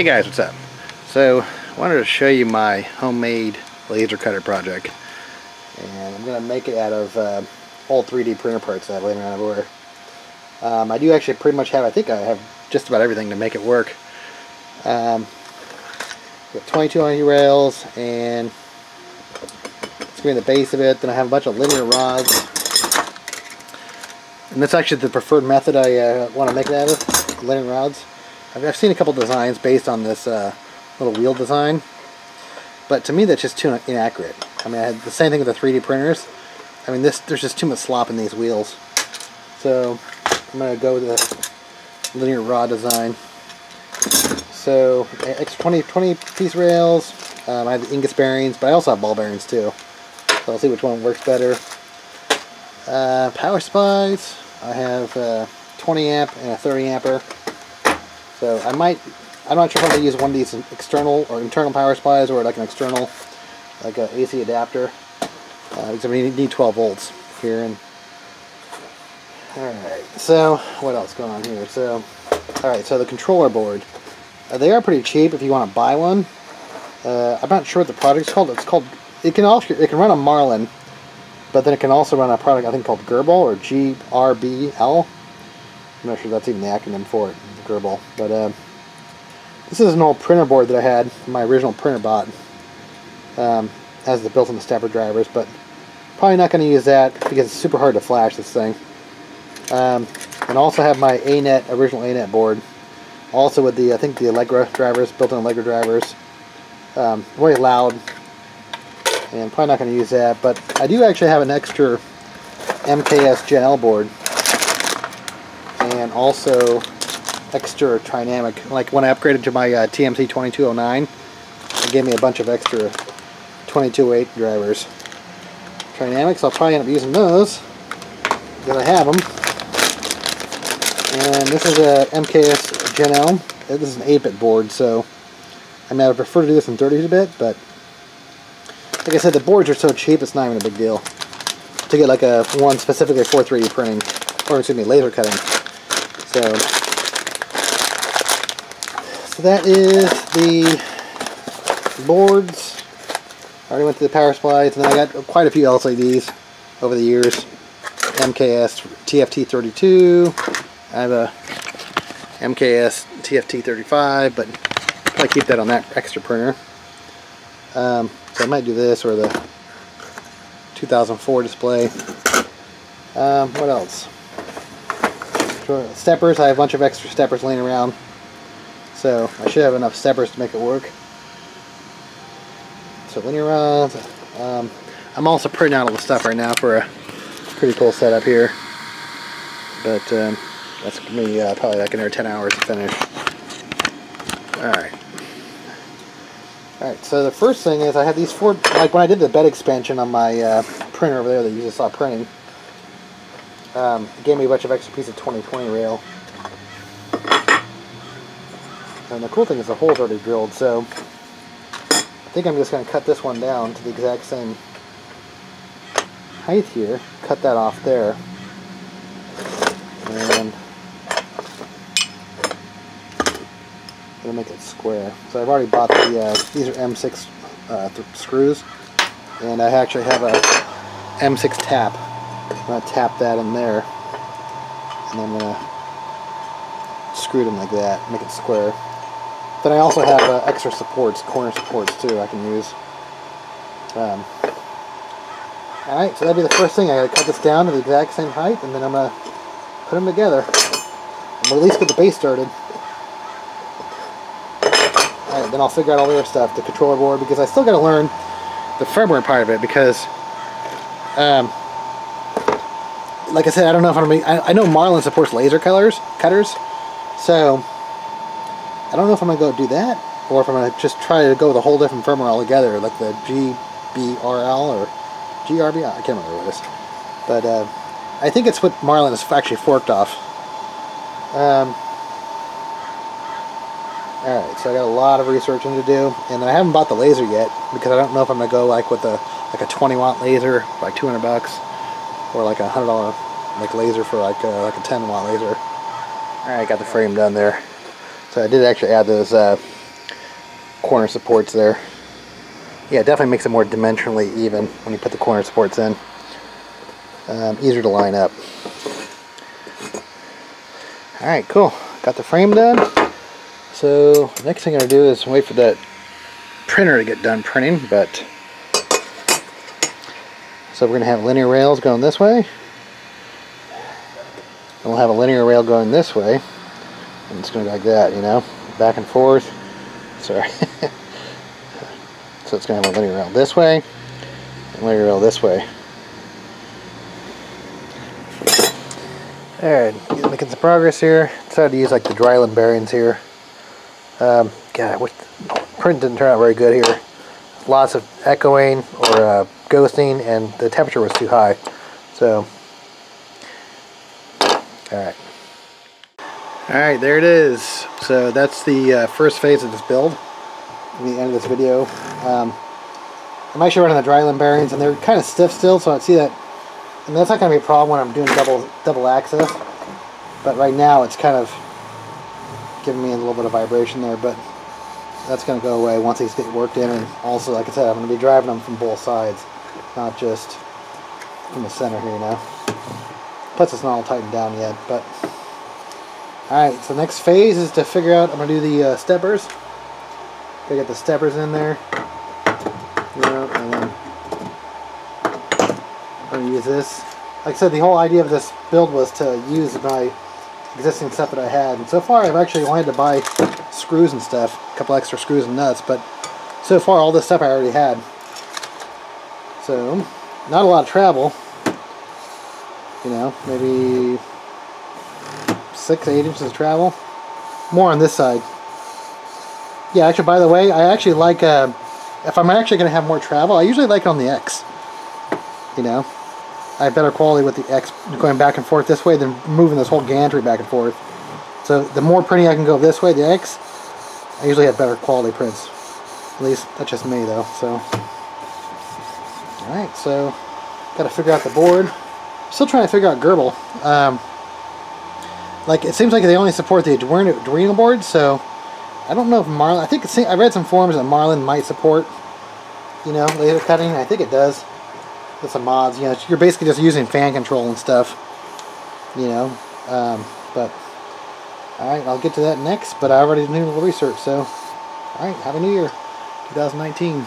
Hey guys, what's up? So, I wanted to show you my homemade laser cutter project. And I'm going to make it out of uh, old 3D printer parts that I have laying around everywhere. Um, I do actually pretty much have, I think I have just about everything to make it work. Um, got 22 on rails and it's going to be the base of it. Then I have a bunch of linear rods. And that's actually the preferred method I uh, want to make it out of, linear rods. I've seen a couple designs based on this uh, little wheel design, but to me that's just too inaccurate. I mean, I had the same thing with the 3D printers. I mean, this there's just too much slop in these wheels. So I'm going to go with the linear rod design. So extra 20, 20 piece rails. Um, I have the igus bearings, but I also have ball bearings too. So I'll see which one works better. Uh, power supplies. I have a 20 amp and a 30 ampere. So I might, I'm not sure if I'm going to use one of these external or internal power supplies or like an external, like a AC adapter. Uh, because I need, need 12 volts here. And Alright, so what else going on here? So, alright, so the controller board. Uh, they are pretty cheap if you want to buy one. Uh, I'm not sure what the product's called. It's called, it can also, it can run a Marlin, but then it can also run a product I think called Gerbil or GRBL. I'm not sure that's even the acronym for it. But uh, this is an old printer board that I had, my original printer bought. Um, has the built-in the stepper drivers, but probably not going to use that because it's super hard to flash this thing. Um, and also have my ANET, original ANET board. Also with the, I think the Allegro drivers, built-in Allegro drivers. Um, really loud. And probably not going to use that, but I do actually have an extra MKS Gen L board. And also extra Trinamic. Like when I upgraded to my uh, TMC 2209, it gave me a bunch of extra 22.8 drivers. Trinamics, I'll probably end up using those because I have them. And this is a MKS Gen L. This is an 8-bit board, so I mean I would prefer to do this in 32-bit, but like I said, the boards are so cheap, it's not even a big deal to get like a one specifically for 3D printing, or excuse me, laser cutting. So so that is the boards. I already went to the power supplies, and then I got quite a few LCDs over the years. MKS TFT32. I have a MKS TFT35, but I keep that on that extra printer. Um, so I might do this or the 2004 display. Um, what else? Steppers. I have a bunch of extra steppers laying around. So I should have enough steppers to make it work. So linear rods. Um, I'm also printing out all the stuff right now for a pretty cool setup here. But um, that's going to be uh, probably like another 10 hours to finish. Alright. Alright, so the first thing is I had these four, like when I did the bed expansion on my uh, printer over there that you just saw printing, um, it gave me a bunch of extra pieces of 2020 rail. And the cool thing is the hole's already drilled, so I think I'm just going to cut this one down to the exact same height here. Cut that off there. And gonna make it square. So I've already bought the, uh, these are M6 uh, screws. And I actually have a M6 tap. I'm going to tap that in there. And I'm going to screw them like that, make it square. Then I also have uh, extra supports, corner supports too I can use. Um, Alright, so that'd be the first thing. I gotta cut this down to the exact same height and then I'm gonna put them together. At least get the base started. Alright, then I'll figure out all the other stuff, the controller board, because I still gotta learn the firmware part of it because um, like I said, I don't know if I'm gonna I, I know Marlin supports laser colors cutters, so I don't know if I'm going to go do that, or if I'm going to just try to go with a whole different firmware altogether, like the GBRL or GRB, I can't remember what it is. But uh, I think it's what Marlin is actually forked off. Um, Alright, so I got a lot of researching to do, and I haven't bought the laser yet, because I don't know if I'm going to go like with a like a 20 watt laser, for like 200 bucks, or like a $100 like laser for like a, like a 10 watt laser. Alright, got the frame done there. So I did actually add those uh, corner supports there. Yeah, it definitely makes it more dimensionally even when you put the corner supports in. Um, easier to line up. Alright, cool. Got the frame done. So, next thing I'm going to do is wait for that printer to get done printing, but so we're going to have linear rails going this way. And we'll have a linear rail going this way. And it's going to go like that, you know, back and forth. Sorry. so it's going to have a linear rail this way, and linear rail this way. Alright, making some progress here. Decided to use like the drylin bearings here. Um, God, what, print didn't turn out very good here. Lots of echoing or uh, ghosting and the temperature was too high. So, alright. Alright, there it is. So that's the uh, first phase of this build. In the end of this video. Um, I'm actually running the drylin bearings and they're kind of stiff still, so I see that. And that's not going to be a problem when I'm doing double double access. But right now it's kind of giving me a little bit of vibration there, but that's going to go away once these get worked in. And also, like I said, I'm going to be driving them from both sides not just from the center here now. Plus it's not all tightened down yet, but alright, so next phase is to figure out, I'm going to do the uh, steppers. Gotta get the steppers in there. And then I'm going to use this. Like I said, the whole idea of this build was to use my existing stuff that I had. And so far I've actually wanted to buy screws and stuff, a couple extra screws and nuts, but so far all this stuff I already had. So, not a lot of travel. You know, maybe six, eight inches of travel. More on this side. Yeah, actually, by the way, I actually like, uh, if I'm actually going to have more travel, I usually like it on the X. You know, I have better quality with the X going back and forth this way than moving this whole gantry back and forth. So the more printing I can go this way, the X, I usually have better quality prints. At least, that's just me though, so... Alright, so got to figure out the board. Still trying to figure out Gerbil. Um, like, it seems like they only support the Arduino, Arduino board, so I don't know if Marlin, I think it's, I read some forums that Marlin might support, you know, laser cutting. I think it does. With some mods, you know, you're basically just using fan control and stuff, you know, um, but, alright, I'll get to that next, but I already did a little research, so, alright, have a new year, 2019.